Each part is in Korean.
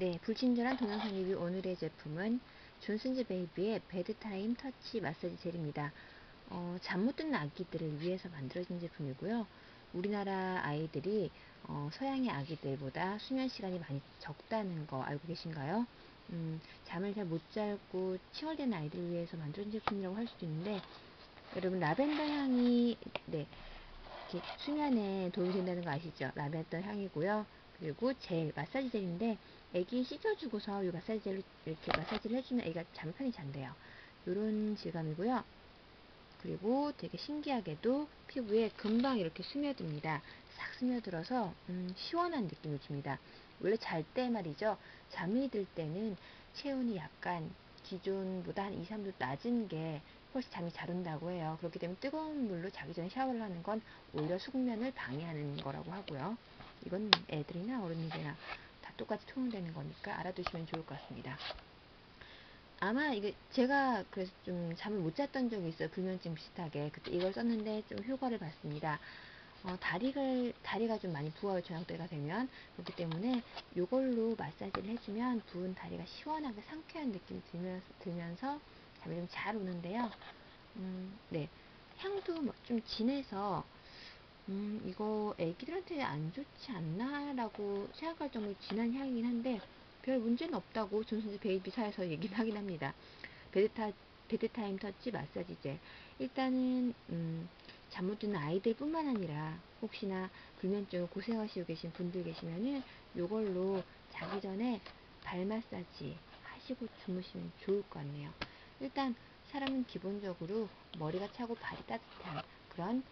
네, 불친절한 동영상 리뷰 오늘의 제품은 존슨즈 베이비의 bedtime touch 마사지 젤입니다. 어, 잠 못 드는 아기들을 위해서 만들어진 제품이고요. 우리나라 아이들이 어, 서양의 아기들보다 수면 시간이 많이 적다는 거 알고 계신가요? 음, 잠을 잘 못 자고 칭얼대는 아이들을 위해서 만들어진 제품이라고 할 수도 있는데 여러분 라벤더 향이 네, 이렇게 수면에 도움이 된다는 거 아시죠? 라벤더 향이고요. 그리고 젤, 마사지 젤인데 애기 씻어주고서 이 마사지 젤로 이렇게 마사지를 해주면 애가 잠을 편히 잔대요. 이런 질감이고요. 그리고 되게 신기하게도 피부에 금방 이렇게 스며듭니다. 싹 스며들어서 음, 시원한 느낌을 줍니다. 원래 잘 때 말이죠. 잠이 들 때는 체온이 약간 기존보다 한 2, 3도 낮은 게 훨씬 잠이 잘 온다고 해요. 그렇기 때문에 뜨거운 물로 자기 전에 샤워를 하는 건 오히려 숙면을 방해하는 거라고 하고요. 이건 애들이나 어른이나 다 똑같이 통용되는 거니까 알아두시면 좋을 것 같습니다. 아마 이게 제가 그래서 좀 잠을 못 잤던 적이 있어요. 불면증 비슷하게. 그때 이걸 썼는데 좀 효과를 봤습니다. 어, 다리를, 다리가 좀 많이 부어요. 저녁 때가 되면. 그렇기 때문에 이걸로 마사지를 해주면 부은 다리가 시원하게 상쾌한 느낌이 들면서, 들면서 잠이 좀 잘 오는데요. 음, 네. 향도 뭐좀 진해서 음, 이거 애기들한테 안 좋지 않나 라고 생각할 정도로 진한 향이긴 한데 별 문제는 없다고 존슨즈 베이비사에서 얘기는 하긴 합니다. bedti, bedtime touch 마사지 젤. 일단은 음, 잠 못 드는 아이들 뿐만 아니라 혹시나 불면증을 고생하시고 계신 분들 계시면은 요걸로 자기 전에 발 마사지 하시고 주무시면 좋을 것 같네요. 일단 사람은 기본적으로 머리가 차고 발이 따뜻한 그런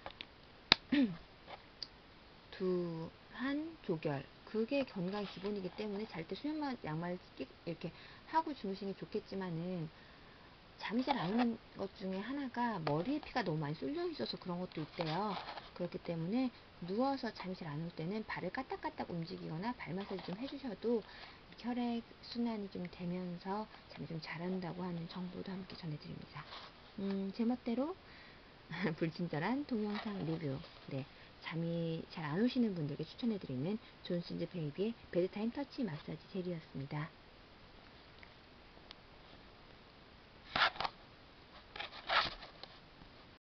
두 한 조결 그게 건강 기본이기 때문에 잘 때 수면 양말 끼 이렇게 하고 주무시는 게 좋겠지만은 잠이 잘 안 오는 것 중에 하나가 머리에 피가 너무 많이 쏠려 있어서 그런 것도 있대요. 그렇기 때문에 누워서 잠이 잘 안 올 때는 발을 까딱까딱 움직이거나 발 마사지 좀 해주셔도 혈액 순환이 좀 되면서 잠이 좀잘 온다고 하는 정보도 함께 전해드립니다. 음, 제멋대로 불친절한 동영상 리뷰. 네. 잠이 잘 안 오시는 분들께 추천해드리는 존슨즈 베이비의 bedtime touch 마사지 젤이었습니다.